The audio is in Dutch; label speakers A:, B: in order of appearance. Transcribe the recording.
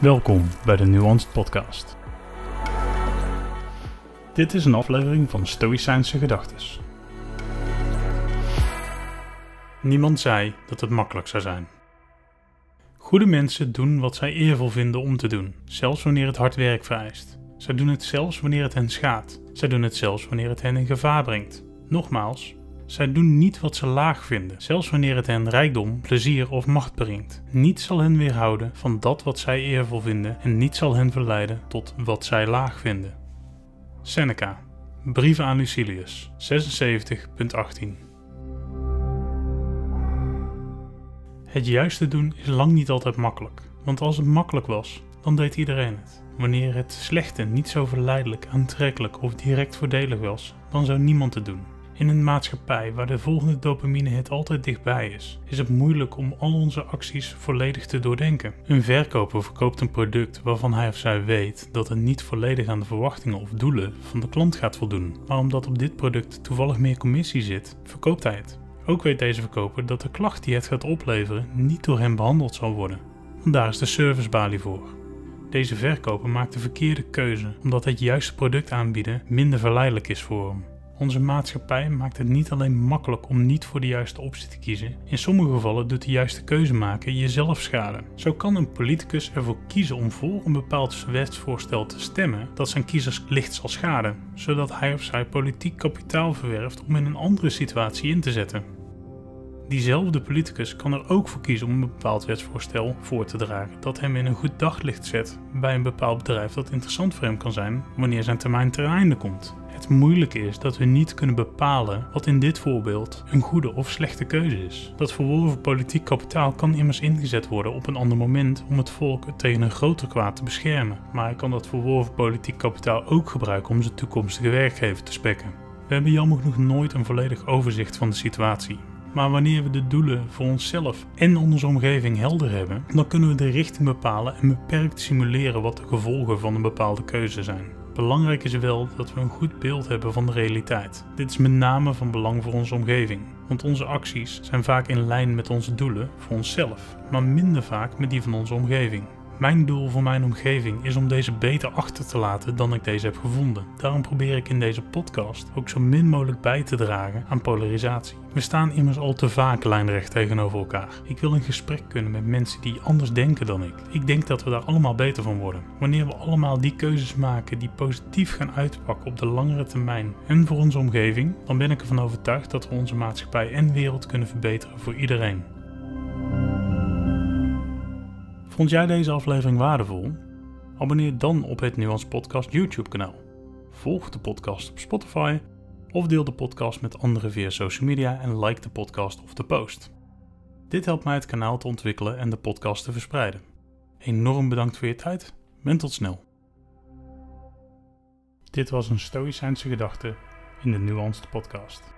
A: Welkom bij de Nuanced Podcast. Dit is een aflevering van Stoïcijnse Gedachtes. Niemand zei dat het makkelijk zou zijn. Goede mensen doen wat zij eervol vinden om te doen, zelfs wanneer het hard werk vereist. Zij doen het zelfs wanneer het hen schaadt. Zij doen het zelfs wanneer het hen in gevaar brengt. Nogmaals, zij doen niet wat ze laag vinden, zelfs wanneer het hen rijkdom, plezier of macht brengt. Niets zal hen weerhouden van dat wat zij eervol vinden en niets zal hen verleiden tot wat zij laag vinden. Seneca, Brieven aan Lucilius, 76.18 Het juiste doen is lang niet altijd makkelijk, want als het makkelijk was, dan deed iedereen het. Wanneer het slechte niet zo verleidelijk, aantrekkelijk of direct voordelig was, dan zou niemand het doen. In een maatschappij waar de volgende dopamine hit altijd dichtbij is, is het moeilijk om al onze acties volledig te doordenken. Een verkoper verkoopt een product waarvan hij of zij weet dat het niet volledig aan de verwachtingen of doelen van de klant gaat voldoen, maar omdat op dit product toevallig meer commissie zit, verkoopt hij het. Ook weet deze verkoper dat de klacht die het gaat opleveren niet door hem behandeld zal worden. Daar is de servicebalie voor. Deze verkoper maakt de verkeerde keuze omdat het juiste product aanbieden minder verleidelijk is voor hem. Onze maatschappij maakt het niet alleen makkelijk om niet voor de juiste optie te kiezen. In sommige gevallen doet de juiste keuze maken jezelf schade. Zo kan een politicus ervoor kiezen om voor een bepaald wetsvoorstel te stemmen dat zijn kiezers licht zal schaden, zodat hij of zij politiek kapitaal verwerft om in een andere situatie in te zetten. Diezelfde politicus kan er ook voor kiezen om een bepaald wetsvoorstel voor te dragen dat hem in een goed daglicht zet bij een bepaald bedrijf dat interessant voor hem kan zijn wanneer zijn termijn ten einde komt. Het moeilijke is dat we niet kunnen bepalen wat in dit voorbeeld een goede of slechte keuze is. Dat verworven politiek kapitaal kan immers ingezet worden op een ander moment om het volk tegen een groter kwaad te beschermen. Maar hij kan dat verworven politiek kapitaal ook gebruiken om zijn toekomstige werkgever te spekken. We hebben jammer genoeg nooit een volledig overzicht van de situatie. Maar wanneer we de doelen voor onszelf en onze omgeving helder hebben, dan kunnen we de richting bepalen en beperkt simuleren wat de gevolgen van een bepaalde keuze zijn. Belangrijk is wel dat we een goed beeld hebben van de realiteit. Dit is met name van belang voor onze omgeving, want onze acties zijn vaak in lijn met onze doelen voor onszelf, maar minder vaak met die van onze omgeving. Mijn doel voor mijn omgeving is om deze beter achter te laten dan ik deze heb gevonden. Daarom probeer ik in deze podcast ook zo min mogelijk bij te dragen aan polarisatie. We staan immers al te vaak lijnrecht tegenover elkaar. Ik wil in gesprek kunnen met mensen die anders denken dan ik. Ik denk dat we daar allemaal beter van worden. Wanneer we allemaal die keuzes maken die positief gaan uitpakken op de langere termijn en voor onze omgeving, dan ben ik ervan overtuigd dat we onze maatschappij en wereld kunnen verbeteren voor iedereen. Vond jij deze aflevering waardevol? Abonneer dan op het Nuance Podcast YouTube kanaal. Volg de podcast op Spotify of deel de podcast met anderen via social media en like de podcast of de post. Dit helpt mij het kanaal te ontwikkelen en de podcast te verspreiden. Enorm bedankt voor je tijd en tot snel. Dit was een Stoïcijnse gedachte in de Nuanced Podcast.